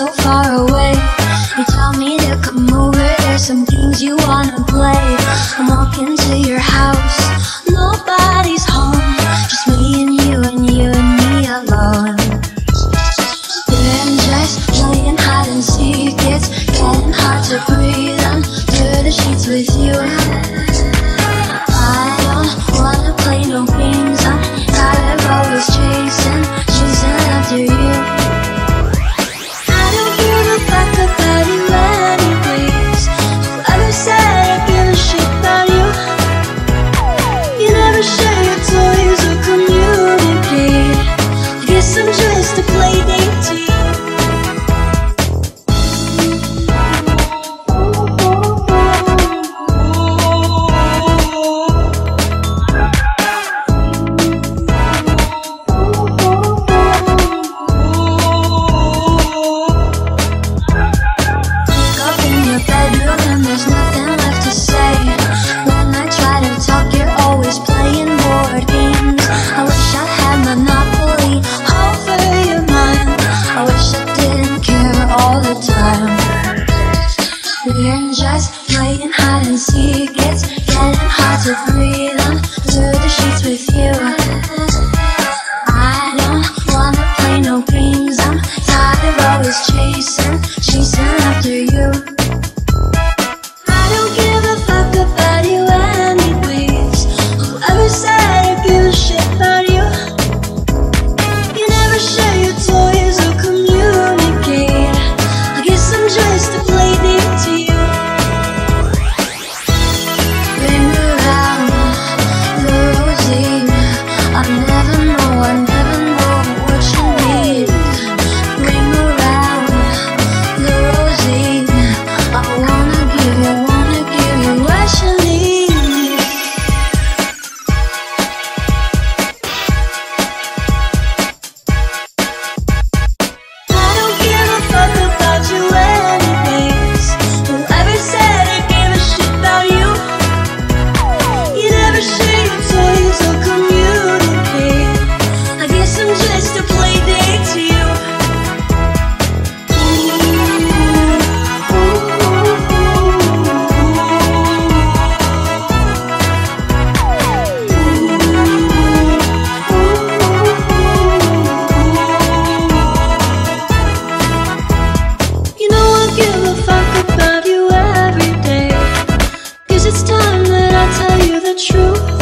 so far away. You tell me to come over, there's some things you wanna play. I'm walking to your house, nobody's home, just me and you and you and me alone. Getting dressed, playing hide and seek, it's getting hard to breathe. under the sheets with you. We're playing hide and seek. It's getting hard to breathe under the sheets with you. I don't wanna play no games. I'm tired of always chasing, chasing after you. the truth.